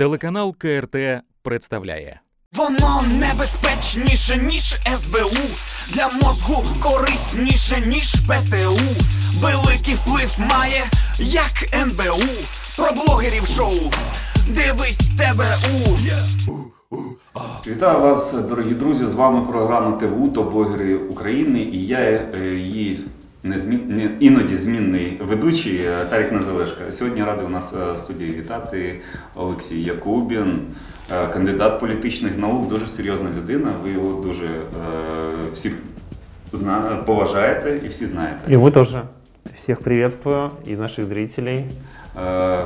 Телеканал КРТ представляє. Воно небезпечніше, ніж СБУ. Для мозку корисніше, ніж ПТУ. Великий вплив має, як НБУ. Про блогерів шоу. Дивись ТБУ. Вітаю вас, дорогі друзі! З вами програма ТВУ то блогери України і я е, її незмін... не- іноді змінний ведучий е, Тарік Незалешка. Сьогодні радий у нас е, в студії вітати Олексій Якубін, е, кандидат політичних наук, дуже серйозна людина. Ви його дуже е, всі зна... поважаєте і всі знаєте. І мы тоже. Всех приветствую и наших зрителей. Е,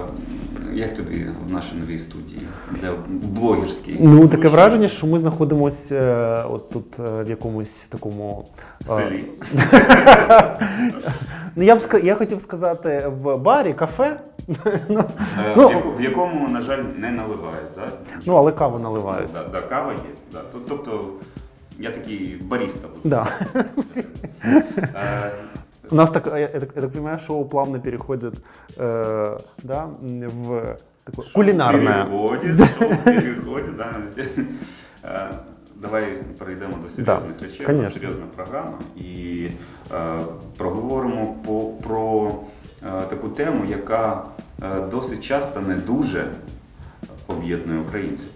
Як тобі в нашій новій студії, де блогерській? Ну, таке враження, що ми знаходимося е, от тут е, в якомусь такому. е, селі. Ну, я б ска- я хотів сказати в барі, кафе. ну, Е, Ну, в, яку- в якому, на жаль, не наливають, да? ну, але каву наливають. Да, да, кава є. Да. Тоб- Тобто я такий баріста буду. Да. Е, У нас так, я, я так, я так понимаю, шоу плавно переходит э, да, в такое кулинарное. Переходить, шоу переходить, да. Е, Давай перейдемо до серйозних Да, речей. конечно. Серйозна програма. І е, проговоримо по, про е, таку тему, яка е, досить часто не дуже об'єднує українців.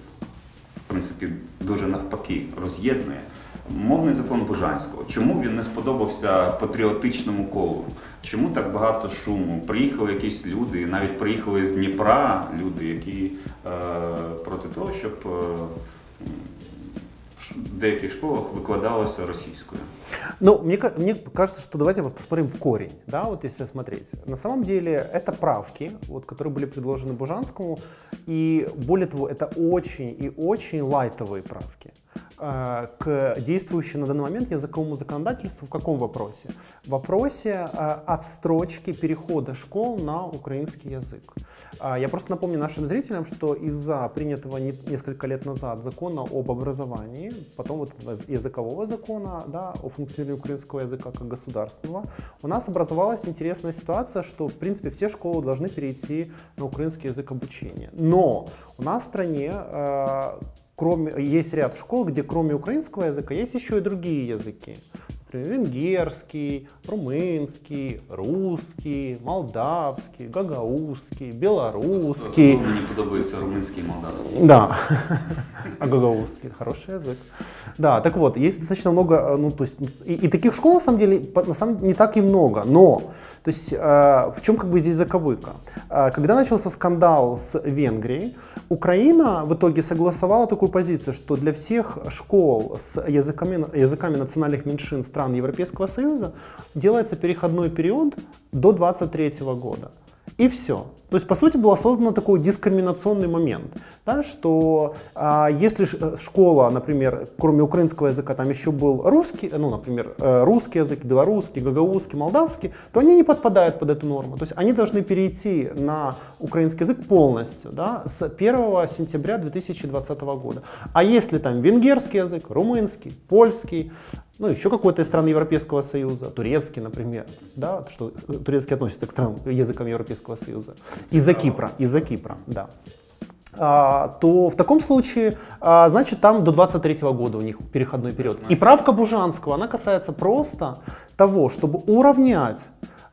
В принципі, дуже навпаки, роз'єднує. Мовний закон Бужанського. Чому він не сподобався патріотичному колу? Чому так багато шуму? Приїхали якісь люди, навіть приїхали з Дніпра люди, які е, проти того, щоб е, м, ш- в деяких школах викладалося російською. Ну, мне, ка- мне кажется, что давайте вот посмотрим в корень, да, вот если смотреть. На самом деле это правки, вот, которые были предложены Бужанскому, и более того, это очень и очень лайтовые правки э, К действующему на данный момент языковому законодательству в каком вопросе? В вопросе э, отстрочки перехода школ на украинский язык. А, Я просто напомню нашим зрителям, что из-за принятого не- несколько лет назад закона об образовании, потом вот языкового закона, да, о функционировании украинского языка как государственного, у нас образовалась интересная ситуация, что в принципе все школы должны перейти на украинский язык обучения. Но у нас в стране э, кроме, есть ряд школ, где кроме украинского языка есть еще и другие языки Например, венгерский, румынский, русский, молдавский, гагаузский, белорусский. Особливо мені подобається румунський і молдавський. Да. А гагаузский хороший язык. Да, так вот, есть достаточно много, э, ну, то есть, и, и таких школ, на самом деле, по- на самом деле, не так и много, но, то есть, э, в чем как бы здесь заковыка? Э, когда начался скандал с Венгрией, Украина в итоге согласовала такую позицию, что для всех школ с языками, языками национальных меньшин стран Европейского Союза делается переходной период до 23 года. И все. То есть, по сути, был создан такой дискриминационный момент, да, что а, если э, школа, например, кроме украинского языка, там еще был русский, ну, например, э, русский язык, белорусский, гагаузский, молдавский, то они не подпадают под эту норму. То есть они должны перейти на украинский язык полностью да, с 1 сентября 2020 года. А если там венгерский язык, румынский, польский, ну, еще какой-то из стран Европейского Союза, турецкий, например, да, что э, турецкий относится к странам, языкам Европейского Союза, из-за Кипра, из-за Кипра, да, а, то в таком случае, а, значит, там до 23 года у них переходной период. И правка Бужанского, она касается просто того, чтобы уравнять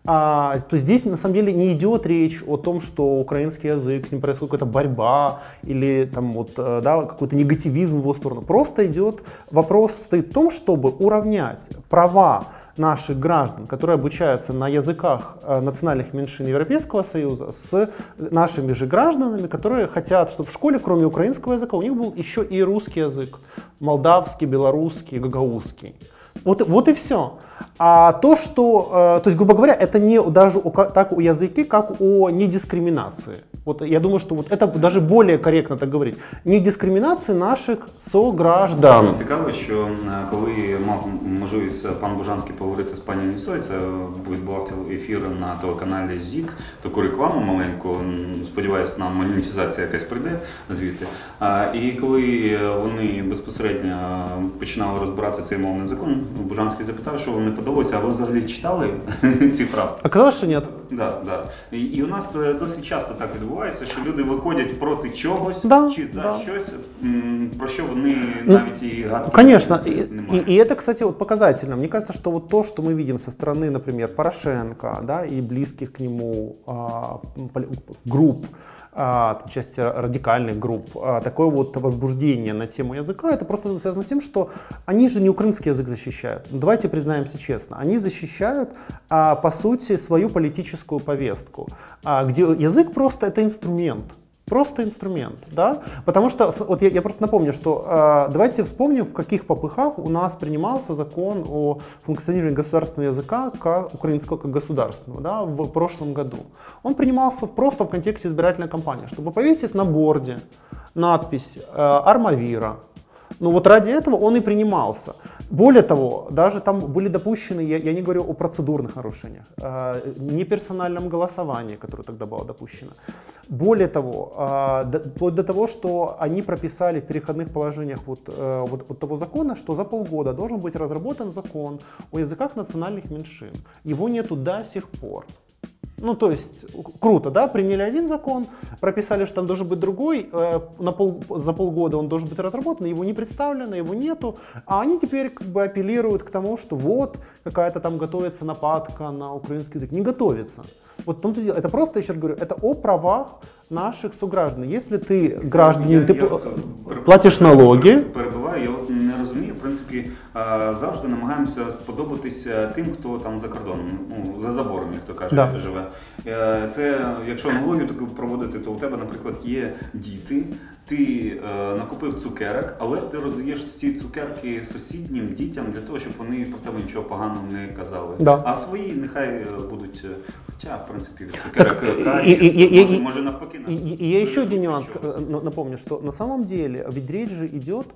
а, то здесь на самом деле не идет речь о том, что украинский язык, с ним происходит какая-то борьба или там вот, э, да, какой-то негативизм в его сторону. Просто идет вопрос стоит в том, чтобы уравнять права наших граждан, которые обучаются на языках э, национальных меньшин Европейского Союза, с нашими же гражданами, которые хотят, чтобы в школе, кроме украинского языка, у них был еще и русский язык, молдавский, белорусский, гагаузский. Вот, вот и все. А то, что, э, то есть, грубо говоря, это не даже о, ка- так о языке, как о недискриминации. Вот я думаю, что вот это даже более корректно так говорить. Не дискриминации наших сограждан. Цікаво, що е, коли мав можливість пан Бужанський поговорити з пані Нісою, це відбувався ефір на телеканалі ЗІК, таку рекламу маленьку. м, Сподіваюся, нам монетизація якась прийде звідти. А, І коли вони безпосередньо починали розбирати цей мовний закон, Бужанський запитав, що вам не подобається, а ви взагалі читали ці правки? Оказалось, что нет. Да, да. І, і у нас е, досить часто так відбувається, що люди виходять проти чогось Да, чи за да. щось, м, про що вони навіть і гадки Конечно, и, не и- мають. и это, кстати, вот показательно. Мне кажется, что вот то, что мы видим со стороны, например, Порошенко, да, и близких к нему а, поли- групп, а, части радикальных групп, а, такое вот возбуждение на тему языка, это просто связано с тем, что они же не украинский язык защищают. Ну, давайте признаемся честно, они защищают, а, по сути, свою политическую повестку, где язык просто это инструмент. Просто инструмент, да? Потому что, вот я, я просто напомню, что э, давайте вспомним, в каких попыхах у нас принимался закон о функционировании государственного языка как украинского как государственного, да, в прошлом году. Он принимался просто в контексте избирательной кампании, чтобы повесить на борде надпись э, «Армавира», ну вот ради этого он и принимался. Более того, даже там были допущены, я, я не говорю о процедурных нарушениях, э, неперсональном голосовании, которое тогда было допущено. Более того, э, до- вплоть до того, что они прописали в переходных положениях вот, э, вот, вот того закона, что за полгода должен быть разработан закон о языках национальных меньшин. Его нету до сих пор. Ну, то есть, круто, да, приняли один закон, прописали, что там должен быть другой, э, на пол, за полгода он должен быть разработан, его не представлено, его нету, а они теперь как бы апеллируют к тому, что вот какая-то там готовится нападка на украинский язык. Не готовится. Вот в том-то и дело. Это просто, еще раз говорю, это о правах наших сограждан. Если ты гражданин, Я- ты я пл- от, перепрошую, платишь налоги, Перебиваю, я от не розумію. В принципі, е, завжди намагаємося сподобатися тим, хто там за кордоном, ну за забором, як то кажуть, Да. живе. Е, Це якщо аналогію таку проводити, то у тебе, наприклад, є діти. Ти е, накупив цукерок, але ти роздаєш ці цукерки сусіднім дітям для того, щоб вони про тебе нічого поганого не казали. Да. А свої нехай е, будуть. е, Хоча, в принципі, від цукерок Так, карієс, і- і- і- може, і- може навпаки И, нас и- и я еще один бережуть нюанс від чогось. э, на- напомню, что на самом деле ведь речь же идет,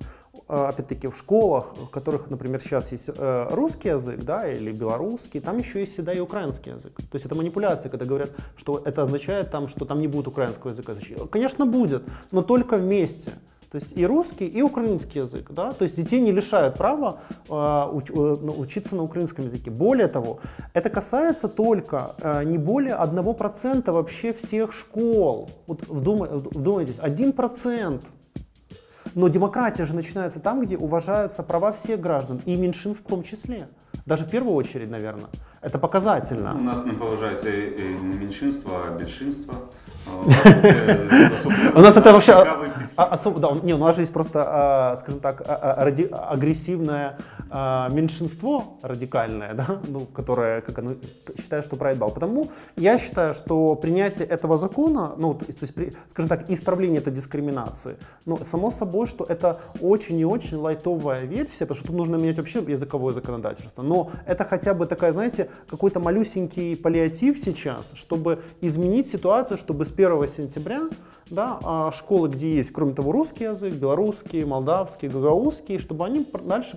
э, опять-таки, в школах, в которых, например, сейчас есть э, русский язык, да, или белорусский, там еще есть всегда и украинский язык. То есть это манипуляция, когда говорят, что это означает, там, что там не будет украинского языка. Значит, Конечно, будет, но только вместе. То есть и русский, и украинский язык. Да? То есть детей не лишают права э, уч- э, ну, учиться на украинском языке. Более того, это касается только э, не более 1% вообще всех школ. Вот вдума- вдумайтесь, 1%. Но демократия же начинается там, где уважаются права всех граждан, и меньшинств в том числе. Даже в первую очередь, наверное. Это показательно. У нас не поважається і не меншинство, а більшинство. О, у вас це особливо У нас это вообще цікавий підхід. а- особо, да, он- не, у нас же есть просто, а, скажем так, а- а- ради- агрессивное а, меньшинство радикальное, да, ну, которое, как оно считает, что правит бал. Потому я считаю, что принятие этого закона, ну, то есть, то есть, при- скажем так, исправление этой дискриминации, ну, само собой, что это очень и очень лайтовая версия, потому что тут нужно менять вообще языковое законодательство. Но это хотя бы такая, знаете, какой-то малюсенький паллиатив сейчас, чтобы изменить ситуацию, чтобы с 1 сентября да, а, школы, где есть, кроме того, русский язык, белорусский, молдавский, гагаузский, чтобы они дальше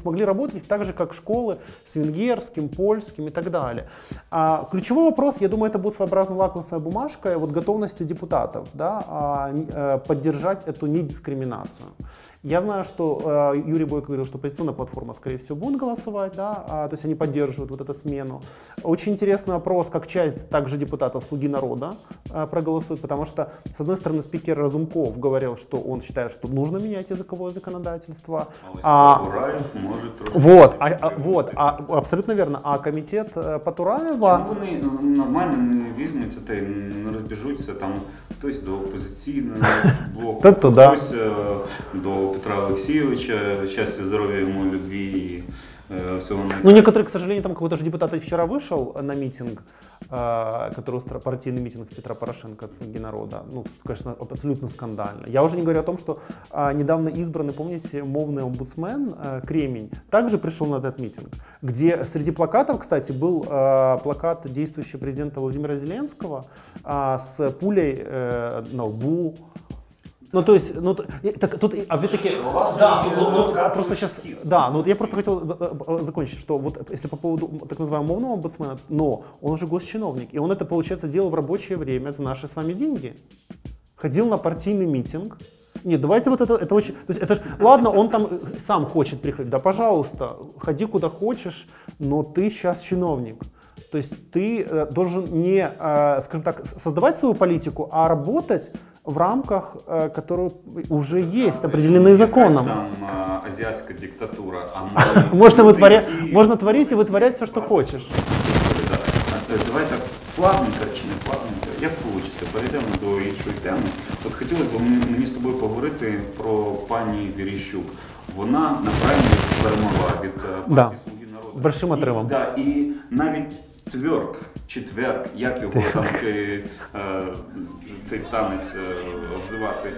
смогли работать так же, как школы с венгерским, польским и так далее. А ключевой вопрос, я думаю, это будет своеобразная лакмусовая бумажка вот готовности депутатов да, а, э, поддержать эту недискриминацию. Я знаю, что э, Юрий Бойко говорил, что оппозиционная платформа, скорее всего, будет голосовать, да, а, то есть они поддерживают вот эту смену. Очень интересный вопрос, как часть также депутатов «Слуги народа» э, проголосует, потому что, с одной стороны, спикер Разумков говорил, что он считает, что нужно менять языковое законодательство, а, Ураєв може трошки. вот, а, а, вот, а, абсолютно верно, а комитет э, Патураева... Чому вони ну, нормально не візьмуться та й не розбіжуться там хтось до опозиційного блоку, Та то да. хтось е, до Петра Олексійовича, щастя, здоров'я йому, любві і е, всього Ну, найкращого. некоторые, к сожалению, там какой-то же депутат и вчера вышел на митинг, э, который устро- партийный митинг Петра Порошенко от «Слуги народа». Ну, что, конечно, абсолютно скандально. Я уже не говорю о том, что а, недавно избранный, помните, мовный омбудсмен э, Кремень также пришел на этот митинг, где среди плакатов, кстати, был э, плакат действующего президента Владимира Зеленского а, с пулей э, на лбу, ну, то есть, ну, так, тут, опять-таки, да, ну, ну, просто сейчас, да, ну, я просто хотел э, э, закончить, что вот если по поводу так называемого мовного омбудсмена, но он уже госчиновник, и он это, получается, делал в рабочее время за наши с вами деньги. Ходил на партийный митинг, нет, давайте вот это, это очень, то есть это ж, ладно, он там э, сам хочет приходить, да, пожалуйста, ходи куда хочешь, но ты сейчас чиновник. То есть ты э, должен не, э, скажем так, создавать свою политику, а работать в рамках, э, которые уже есть, определенные Якась законом. Там а, азіатська диктатура, а ми Можно, вытворять, такі- можно творить и вытворять все, что хочешь. Да. А, е, Давай так плавненько чи не плавненько, як вийде, перейдемо до іншої теми. От хотілося б мені мені з тобою поговорити про пані Віріщук. Вона на праймері перемогла від е, партії Да. Слуги народу. Большим І- отрывом. Да, і навіть тверк, четверк, як його там е, е, цей танець е, обзивати,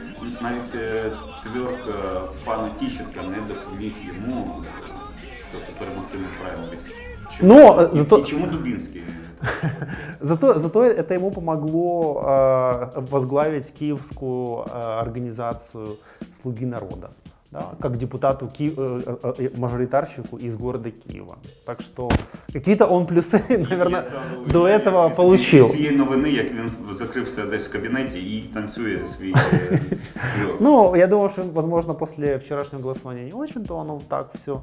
навіть е, тверк е, пана Тіщенка не допоміг йому е, тобто, перемогти на праймері. Чому? Но, е, І- зато- і чому Дубінський? Зато, зато это ему помогло э, возглавить киевскую э, организацию «Слуги народа», да, как депутату Ки- э, э, э, мажоритарщику из города Киева. Так что какие-то он плюсы, наверное, Я сам до уявляю, этого як получил. від Цієї новини, як він закрився десь в кабінеті і танцює свій е, тверк. Ну, я думаю, что, возможно, после вчерашнего голосования не очень-то оно так все.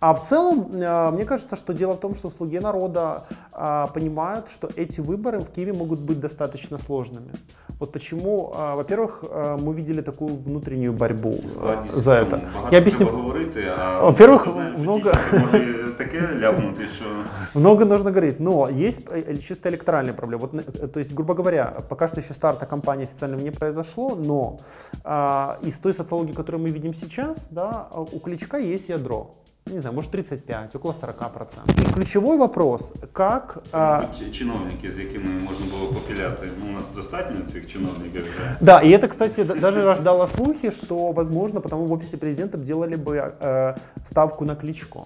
А в целом, э, мне кажется, что дело в том, что слуги народа а, понимают, что эти выборы в Киеве могут быть достаточно сложными. Вот почему, а, во-первых, а, мы видели такую внутреннюю борьбу а, Складність за в это. тому. Багато Я объясню, треба говорити, а Во-первых, ми знаємо, що много- Тіщенко може таке ляпнути, що Много нужно говорить, но есть э, чисто электоральные проблемы. Вот, э, то есть, грубо говоря, пока что еще старта кампании официально не произошло, но а, из той социологии, которую мы видим сейчас, да, а, у Кличка есть ядро. Не знаю, может 35, около 40%. И ключевой вопрос, как... а, мабуть, чиновники, з якими можна було попіляти. Ну, у нас достатньо цих чиновників вже. Да, и это, кстати, даже рождало слухи, что, возможно, потому в офисе президента делали бы э, ставку на Кличко.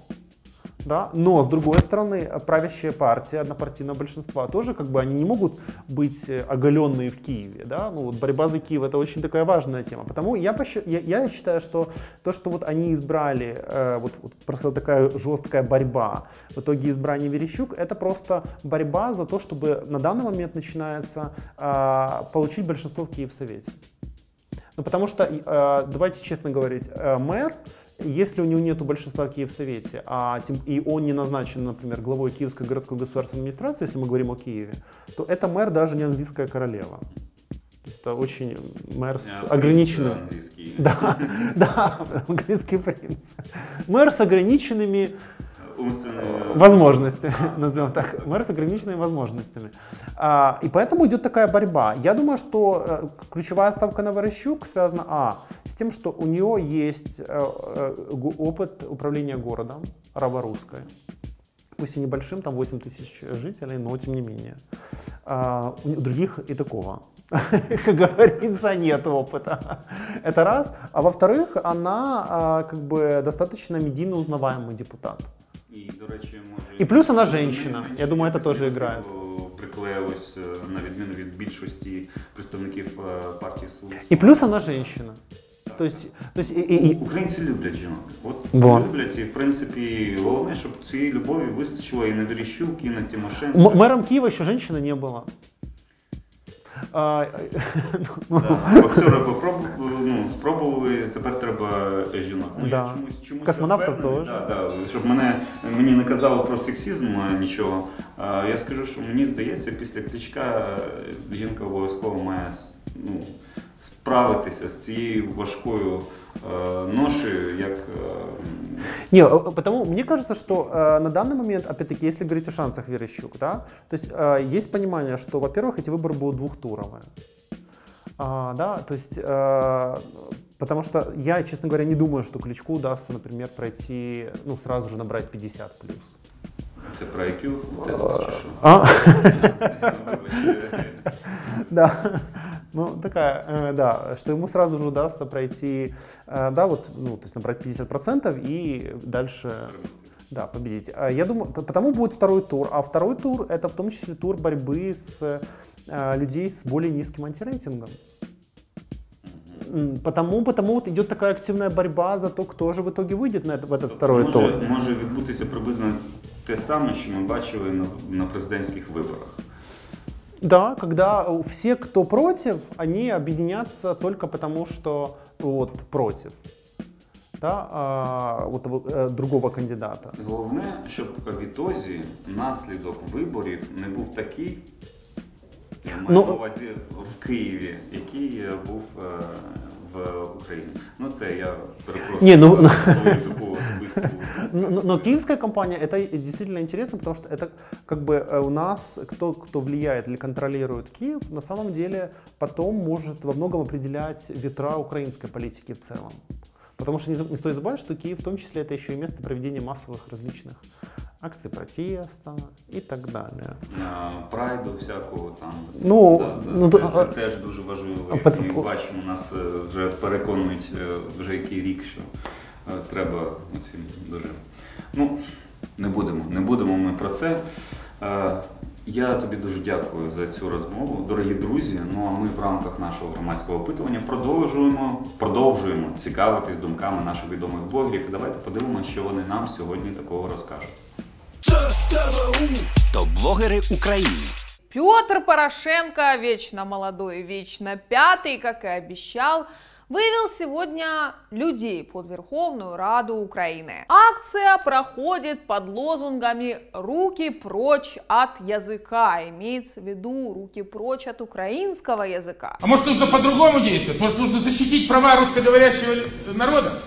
Да? Но, с другой стороны, правящая партия, однопартийного большинства, тоже как бы они не могут быть э, оголенные в Киеве. Да? Ну, вот борьба за Киев это очень такая важная тема. Потому я, посчит- я, я считаю, что то, что вот они избрали, э, вот, вот происходила такая жесткая борьба, в итоге избрание Верещук, это просто борьба за то, чтобы на данный момент начинается а, получить большинство в Киевсовете. Ну, потому что, э, давайте честно говорить, э, мэр, если у него нет большинства в Киевсовете, а тем, и он не назначен, например, главой Киевской городской государственной администрации, если мы говорим о Киеве, то это мэр даже не английская королева. То есть это очень мэр с Я ограниченным... принц. Да, да, английский принц. Мэр с ограниченными Умственний, возможностями, назовем так, мэр с ограниченными возможностями. А, и поэтому идет такая борьба. Я думаю, что э, ключевая ставка на Ворощук связана, а, с тем, что у нее есть э, э, опыт управления городом, раворусской. Пусть и небольшим, там 8 тысяч жителей, но тем не менее. А, у других и такого, как говорится, нет опыта. Это раз. А во-вторых, она а, как бы достаточно медийно узнаваемый депутат. І, до речі, може... І плюс вона женщина. менше Я думаю, це якось теж не грає. Приклеїлось, е, на відміну від більшості представників е, партії «Слуг». И плюс она женщина. То есть, то есть и- и- и- Українці люблять жінок. От Вот. люблять, і в принципі головне, щоб цієї любові вистачило і на Верещук, і на Тимошенко. м- мэром Киева еще женщины не было. А, ну, Да. Боксери попробували, ну, спробували, тепер треба жінок. Ну, Да. я чомусь, чомусь Космонавтів теж. Да, да, щоб мене, мені не казало про сексізм нічого. А, я скажу, що мені здається, після кличка е, жінка обов'язково має ну, справитися з цією важкою ношею, як Не, потому мне кажется, что э, на данный момент, опять-таки, если говорить о шансах Верещук, да, то есть э, есть понимание, что, во-первых, эти выборы будут двухтуровые. А, да, то есть, э, потому что я, честно говоря, не думаю, что Кличку удастся, например, пройти, ну, сразу же набрать 50 плюс. це про IQ тест чи що. А? Да, ну такая, э, да, что ему сразу же удастся пройти, э, да, вот, ну, то есть набрать 50% и дальше, да, победить. А Я думаю, потому будет второй тур, а второй тур это в том числе тур борьбы с э, людей с более низким антирейтингом. Потому, потому вот идет такая активная борьба за то, кто же в итоге выйдет на в этот второй може, тур. може відбутися приблизно те саме, що ми бачили на, на президентських виборах. Да, когда все, кто против, они объединятся только потому, что вот против. да, а, вот того, э, другого кандидата. Головне, щоб в ітозі наслідок виборів не був такий, я маю Ну, на увазі в Києві, який е, був е, в Україні. Ну це я перепрошую Ні, ну- за свою таку особисту. Но, но- но киевская компания это и действительно интересно, потому что это как бы э, у нас кто, кто влияет или контролирует Киев, на самом деле потом может во многом определять ветра украинской политики в целом. Потому что не, за- не стоит забывать, что Киев в том числе это еще и место проведения массовых различных акций протеста и так далее. е, Прайду всякого там. Ну, Да, да, ну, це, це а- теж дуже важливо. Як ми бачимо, нас е, вже переконують е, вже який рік, що е, треба всім дуже. Ну, не будемо, не будемо ми про це. Я тобі дуже дякую за цю розмову, дорогі друзі. Ну а ми в рамках нашого громадського опитування продовжуємо, продовжуємо цікавитись думками наших відомих блогерів. І давайте подивимося, що вони нам сьогодні такого розкажуть. Це ТВУ, топ-блогери України. Петр Порошенко, вечно молодой, вечно пятый, как и обещал, вывел сегодня людей под Верховную Раду Украины. Акция проходит под лозунгами «Руки прочь от языка», имеется в виду «Руки прочь от украинского языка». А может нужно по-другому действовать? Может нужно защитить права русскоговорящего народа?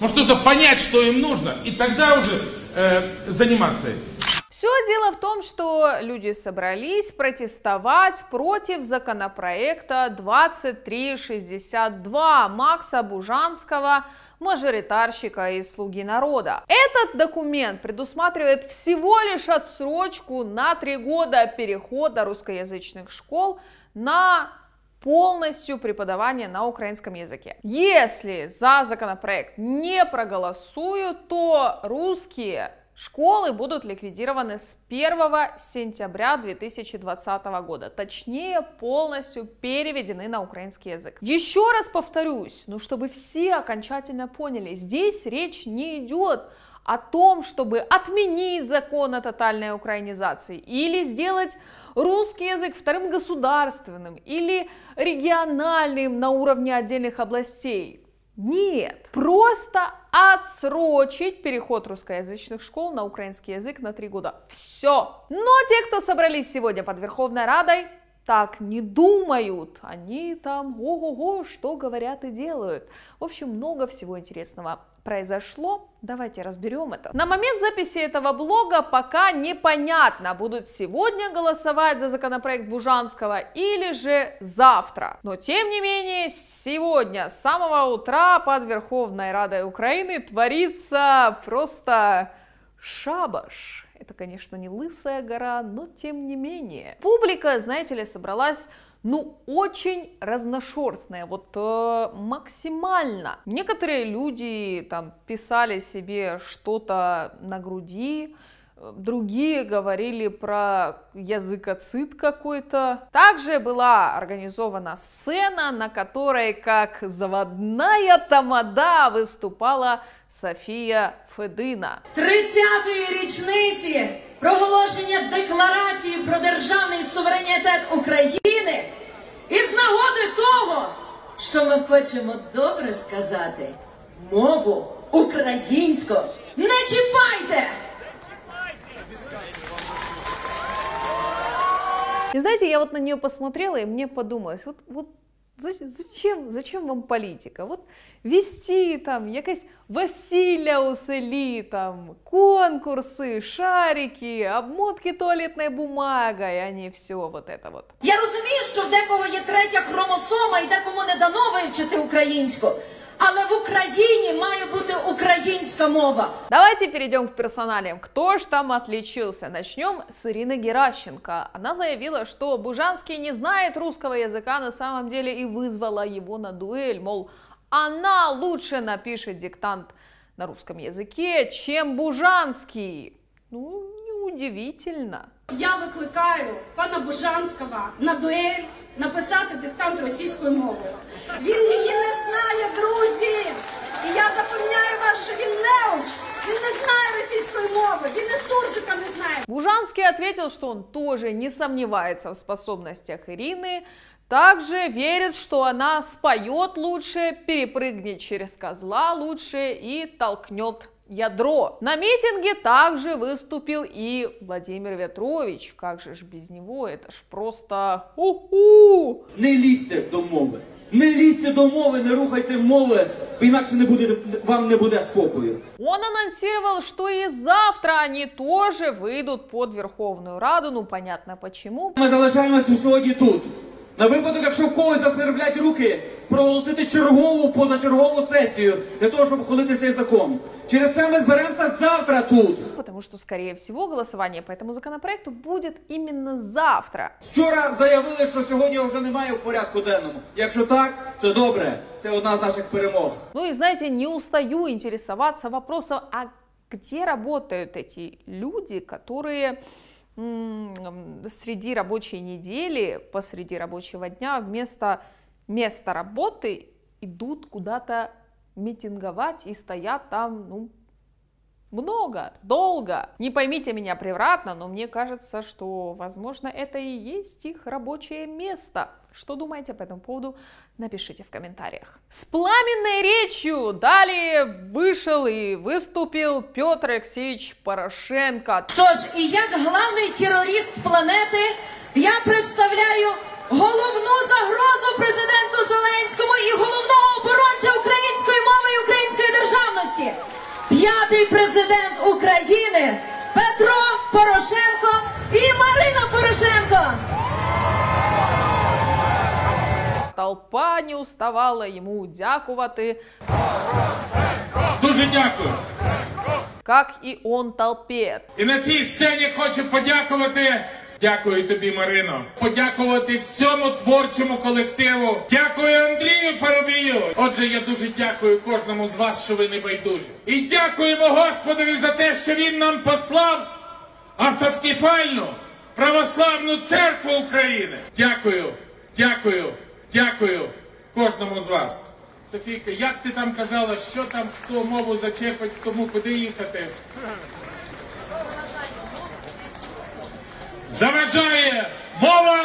Может нужно понять, что им нужно, и тогда уже э, заниматься этим? Все дело в том, что люди собрались протестовать против законопроекта 2362 Макса Бужанского, мажоритарщика из «Слуги народа». Этот документ предусматривает всего лишь отсрочку на три года перехода русскоязычных школ на полностью преподавание на украинском языке. Если за законопроект не проголосуют, то русские школы будут ликвидированы с 1 сентября 2020 года. Точнее, полностью переведены на украинский язык. Еще раз повторюсь, ну чтобы все окончательно поняли, здесь речь не идет о том, чтобы отменить закон о тотальной украинизации или сделать русский язык вторым государственным или региональным на уровне отдельных областей. Нет, просто отсрочить переход русскоязычных школ на украинский язык на три года. Все. Но те, кто собрались сегодня под Верховной Радой, так не думают. Они там, ого-го, что говорят и делают. В общем, много всего интересного произошло. Давайте разберем это. На момент записи этого блога пока непонятно, будут сегодня голосовать за законопроект Бужанского или же завтра. Но тем не менее, сегодня с самого утра под Верховной Радой Украины творится просто шабаш. Это, конечно, не лысая гора, но тем не менее. Публика, знаете ли, собралась ну, очень разношерстная, вот э, максимально. Некоторые люди там писали себе что-то на груди, другие говорили про языкоцит какой-то. Также была организована сцена, на которой как заводная тамада выступала София Федина. 30-ї річниці проголошення декларації про державний суверенітет України і з нагоди того, що ми хочемо добре сказати мову українську не чіпайте! И знаете, я вот на нее посмотрела, и мне подумалось, вот, вот за- зачем, зачем вам политика? Вот вести там якесь весілля у селі, там конкурси, шарики, обмотки туалетной бумагой, а не все вот это вот. Я розумію, що в декого є третя хромосома і декому не дано вивчити українську, але в Україні має бути українська мова. Давайте перейдем к персоналиям. Кто ж там отличился? Начнем с Ирины Геращенко. Она заявила, что Бужанский не знает русского языка на самом деле и вызвала его на дуэль. Мол, она лучше напишет диктант на русском языке, чем Бужанский. Ну, неудивительно. Я викликаю пана Бужанського на дуель написати диктант російською мовою. Він її не знає, друзі! І я запевняю вас, що він неуч Він не знає російської мови, він не суржика не знає. Бужанский ответил, что он тоже не сомневается в способностях Ирины, также верит, что она споет лучше, перепрыгнет через козла лучше и толкнет ядро. На митинге также выступил и Владимир Ветрович. Как же ж без него? Это ж просто... У-ху! Не лізьте до мови. Не лізьте до мови, не рухайте мови, бо інакше не буде, вам не буде спокою. Он анонсировал, что и завтра они тоже выйдут под Верховную Раду. Ну, понятно почему. Ми залишаємося сьогодні тут. На випадок, якщо в когось засверблять руки, проголосити чергову позачергову сесію для того, щоб ухвалити цей закон. Через це ми зберемося завтра тут. Потому что, скорее всего, голосование по этому законопроекту будет именно завтра. Вчора заявили, що сьогодні вже немає в порядку денному. Якщо так, це добре. Це одна з наших перемог. Ну и знаете, не устаю интересоваться вопросом, а где работают эти люди, которые м, среди рабочей недели, посреди рабочего дня вместо места работы идут куда-то митинговать и стоят там, ну, много, долго. Не поймите меня превратно, но мне кажется, что, возможно, это и есть их рабочее место. Что думаете по этому поводу? Напишите в комментариях. С пламенной речью далее вышел и выступил Петр Алексеевич Порошенко. Що ж, і як главний терорист планети, я представляю головну загрозу президенту П'ятий президент України Петро Порошенко і Марина Порошенко. Толпа не уставала ему дякувати, Дуже дякую. как и он толпе. І на цій сцені хочу подякувати. Дякую тобі, Марино. Подякувати всьому творчому колективу. Дякую Андрію Парубію. Отже, я дуже дякую кожному з вас, що ви не байдужі. І дякуємо Господові за те, що він нам послав автоскефальну православну церкву України. Дякую, дякую, дякую кожному з вас. Софійка, як ти там казала, що там хто мову зачепить, кому куди їхати? Заважає мова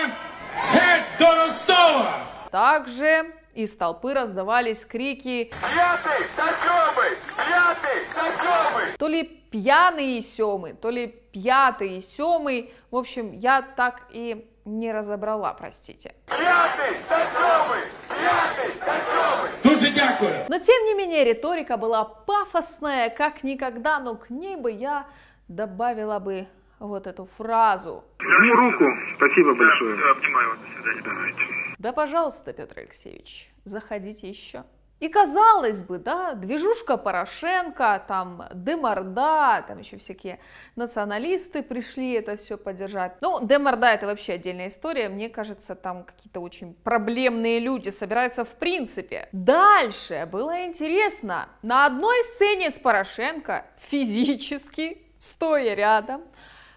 геть до Ростова! Также из толпы раздавались крики П'ятий та сьомий! П'ятий та сьомий! то ли пьяный и семый, то ли пятый и семый. В общем, я так и не разобрала, простите. П'ятий та сьомий! П'ятий та сьомий! Дуже дякую! Но тем не менее риторика была пафосная, как никогда, но к ней бы я добавила бы вот эту фразу. Жму руку. Спасибо большое. Обнимаю вас. До свидания. Давайте. Да, пожалуйста, Петр Алексеевич, заходите еще. И казалось бы, да, движушка Порошенко, там Деморда, там еще всякие националисты пришли это все поддержать. Ну, Деморда это вообще отдельная история, мне кажется, там какие-то очень проблемные люди собираются в принципе. Дальше было интересно, на одной сцене с Порошенко физически, стоя рядом,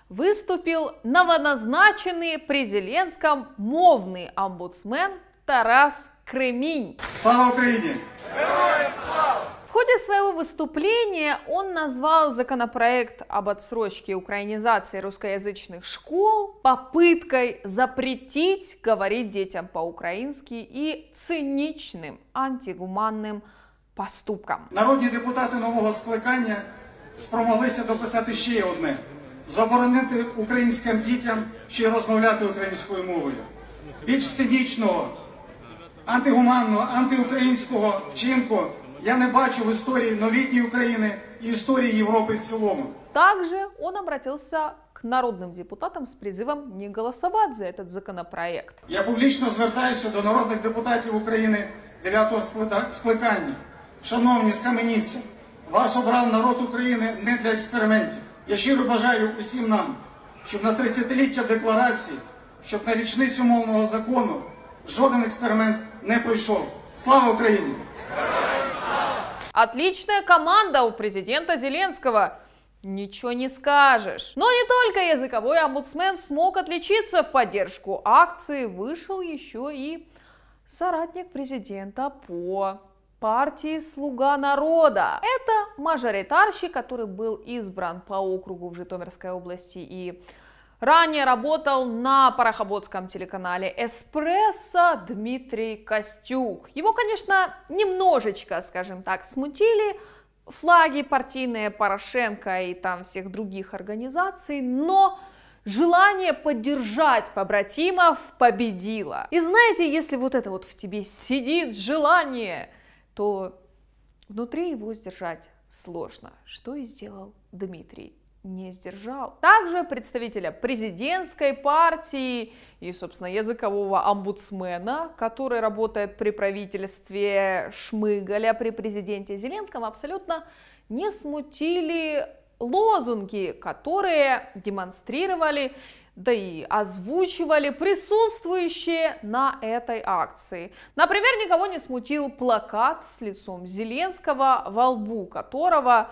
выступил новоназначенный при Зеленском мовный омбудсмен Тарас Кремінь. Слава Україні! В ходе своего выступления он назвал законопроект об отсрочке украинизации русскоязычных школ попыткой запретить говорить детям по-украински и циничным антигуманным поступкам. Народні депутати нового скликання спромоглися дописати ще одне: заборонити українським дітям ще й розмовляти українською мовою. Більш цинічного, антигуманного, антиукраїнського вчинку я не бачу в історії новітньої України і історії Європи в цілому. Также он обратился к народным депутатам с призывом не голосовать за этот законопроект. Я публічно звертаюся до народних депутатів України 9-го склика- скликання. Шановні, схаменіться, вас обрав народ України не для експериментів. Я щиро бажаю усім нам, щоб на 30-ліття декларації, щоб на річницю мовного закону жоден експеримент не пройшов. Слава Україні! Отличная команда у президента Зеленского. Ничего не скажешь. Но не только языковой омбудсмен смог отличиться в поддержку акции, вышел еще и соратник президента по партии «Слуга народа». Это мажоритарщик, который был избран по округу в Житомирской области и ранее работал на парохоботском телеканале «Эспрессо» Дмитрий Костюк. Его, конечно, немножечко, скажем так, смутили флаги партийные Порошенко и там всех других организаций, но желание поддержать побратимов победило. И знаете, если вот это вот в тебе сидит желание, то внутри его сдержать сложно, что и сделал Дмитрий не сдержал. Также представителя президентской партии и, собственно, языкового омбудсмена, который работает при правительстве Шмыгаля, при президенте Зеленском, абсолютно не смутили лозунги, которые демонстрировали да и озвучивали присутствующие на этой акции. Например, никого не смутил плакат с лицом Зеленского, во лбу которого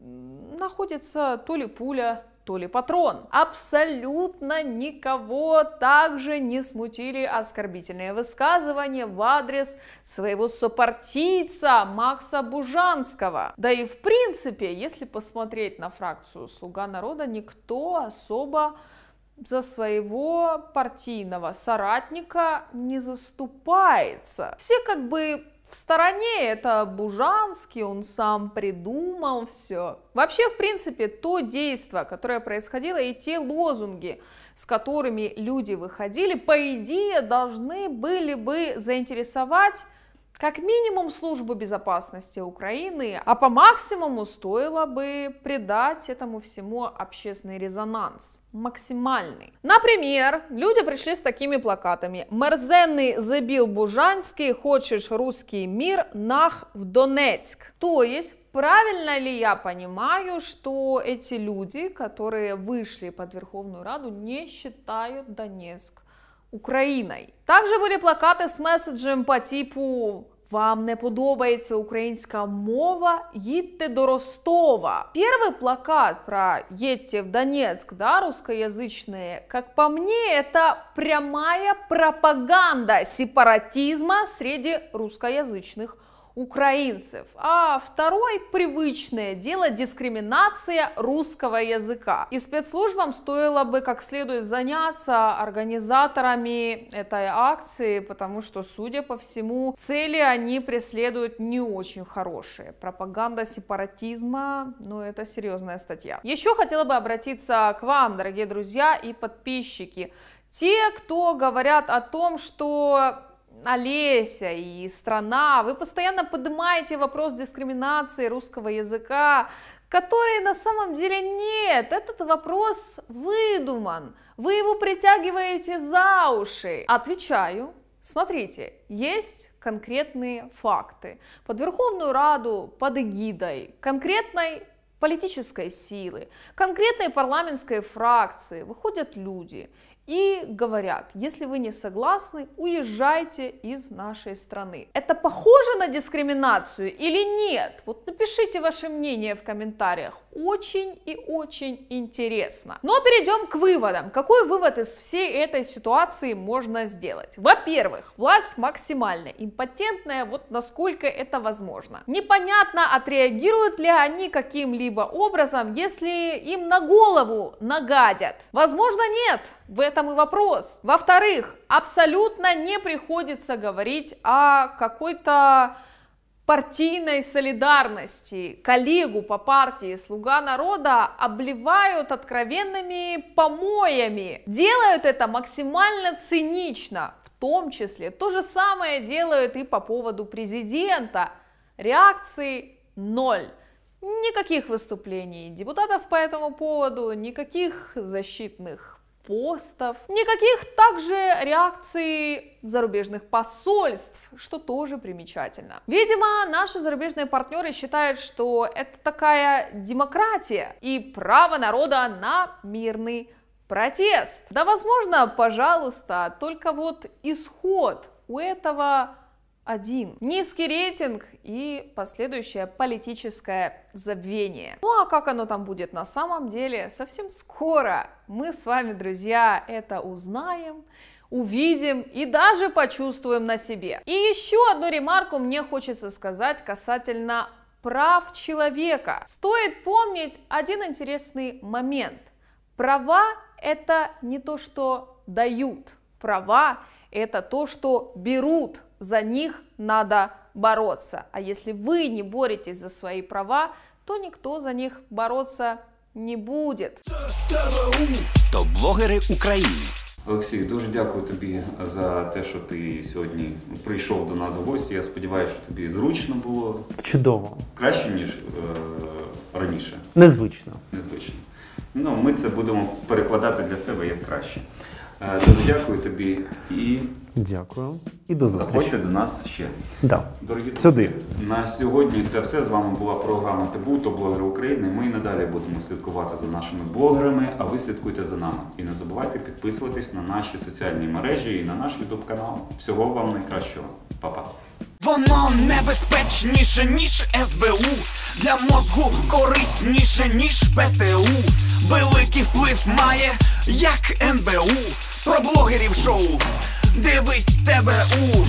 находится то ли пуля, то ли патрон. Абсолютно никого также не смутили оскорбительные высказывания в адрес своего сопартийца Макса Бужанского. Да и в принципе, если посмотреть на фракцию «Слуга народа», никто особо за своего партийного соратника не заступается. Все как бы в стороне это Бужанский, он сам придумал все. Вообще, в принципе, то действие, которое происходило, и те лозунги, с которыми люди выходили, по идее, должны были бы заинтересовать как минимум службу безопасности Украины, а по максимуму стоило бы придать этому всему общественный резонанс, максимальный. Например, люди пришли с такими плакатами. Мерзенный забил Бужанский, хочешь русский мир, нах в Донецк. То есть, правильно ли я понимаю, что эти люди, которые вышли под Верховную Раду, не считают Донецк Україною. Также были плакати з меседжем по типу вам не подобається українська мова, їдьте до Ростова. Первый плакат про «Едьте в Донецк», да, русскоязычные, как по мне, это прямая пропаганда сепаратизма среди русскоязычных украинцев. А второй привычное дело дискриминация русского языка. И спецслужбам стоило бы как следует заняться организаторами этой акции, потому что, судя по всему, цели они преследуют не очень хорошие. Пропаганда сепаратизма, ну это серьезная статья. Еще хотела бы обратиться к вам, дорогие друзья и подписчики. Те, кто говорят о том, что Олеся и страна, вы постоянно поднимаете вопрос дискриминации русского языка, который на самом деле нет, этот вопрос выдуман, вы его притягиваете за уши. Отвечаю, смотрите, есть конкретные факты. Под Верховную Раду, под эгидой конкретной политической силы, конкретной парламентской фракции выходят люди и говорят, если вы не согласны, уезжайте из нашей страны. Это похоже на дискриминацию или нет? Вот напишите ваше мнение в комментариях. Очень и очень интересно. Но перейдем к выводам. Какой вывод из всей этой ситуации можно сделать? Во-первых, власть максимально импотентная, вот насколько это возможно. Непонятно, отреагируют ли они каким-либо образом, если им на голову нагадят. Возможно, нет. В этом и вопрос. Во-вторых, абсолютно не приходится говорить о какой-то партийной солидарности. Коллегу по партии «Слуга народа» обливают откровенными помоями. Делают это максимально цинично. В том числе то же самое делают и по поводу президента. Реакции ноль. Никаких выступлений депутатов по этому поводу, никаких защитных постов, никаких также реакций зарубежных посольств, что тоже примечательно. Видимо, наши зарубежные партнеры считают, что это такая демократия и право народа на мирный протест. Да, возможно, пожалуйста, только вот исход у этого один. Низкий рейтинг и последующее политическое забвение. Ну а как оно там будет на самом деле, совсем скоро мы с вами, друзья, это узнаем увидим и даже почувствуем на себе. И еще одну ремарку мне хочется сказать касательно прав человека. Стоит помнить один интересный момент. Права – это не то, что дают. Права – это то, что берут За них надо бороться. А если вы не боретесь за свои права, то никто за них бороться не будет. То блогери України. Олексій, дуже дякую тобі за те, що ти сьогодні прийшов до нас в гості. Я сподіваюся, що тобі зручно було Чудово. краще, ніж е, раніше. Незвично. Незвично. Ну, ми це будемо перекладати для себе як краще. Е, Дуже дякую тобі і Дякую. І до зустрічі. заходьте до нас ще. Да. Дорогі Сюди. На сьогодні це все. З вами була програма Табу то блогери України. Ми і надалі будемо слідкувати за нашими блогерами, а ви слідкуйте за нами. І не забувайте підписуватись на наші соціальні мережі і на наш YouTube канал. Всього вам найкращого. Па-па. Воно небезпечніше, ніж СБУ. Для мозгу корисніше, ніж ПТУ. Великий вплив має, як НБУ. Про блогерів шоу. Дивись тебе у.